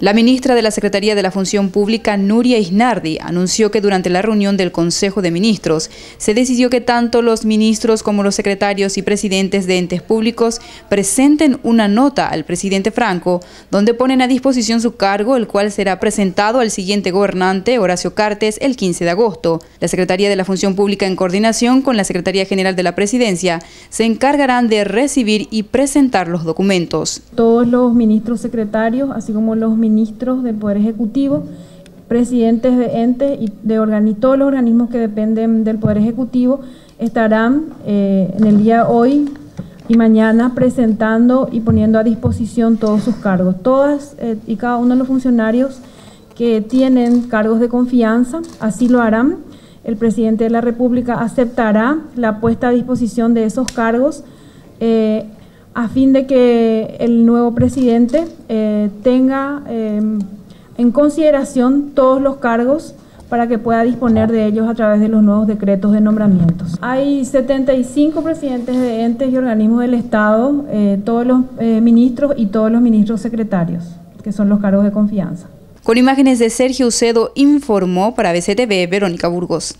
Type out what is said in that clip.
La ministra de la Secretaría de la Función Pública, Nuria Isnardi, anunció que durante la reunión del Consejo de Ministros se decidió que tanto los ministros como los secretarios y presidentes de entes públicos presenten una nota al presidente Franco, donde ponen a disposición su cargo, el cual será presentado al siguiente gobernante, Horacio Cartes, el 15 de agosto. La Secretaría de la Función Pública, en coordinación con la Secretaría General de la Presidencia, se encargarán de recibir y presentar los documentos. Todos los ministros secretarios, así como los ministros ministros del Poder Ejecutivo, presidentes de entes y de todos los organismos que dependen del Poder Ejecutivo estarán eh, en el día de hoy y mañana presentando y poniendo a disposición todos sus cargos. Todas eh, y cada uno de los funcionarios que tienen cargos de confianza, así lo harán. El presidente de la República aceptará la puesta a disposición de esos cargos. Eh, a fin de que el nuevo presidente eh, tenga em, en consideración todos los cargos para que pueda disponer de ellos a través de los nuevos decretos de nombramientos. Hay 75 presidentes de entes y organismos del Estado, eh, todos los eh, ministros y todos los ministros secretarios, que son los cargos de confianza. Con imágenes de Sergio Ucedo informó para BCTV Verónica Burgos.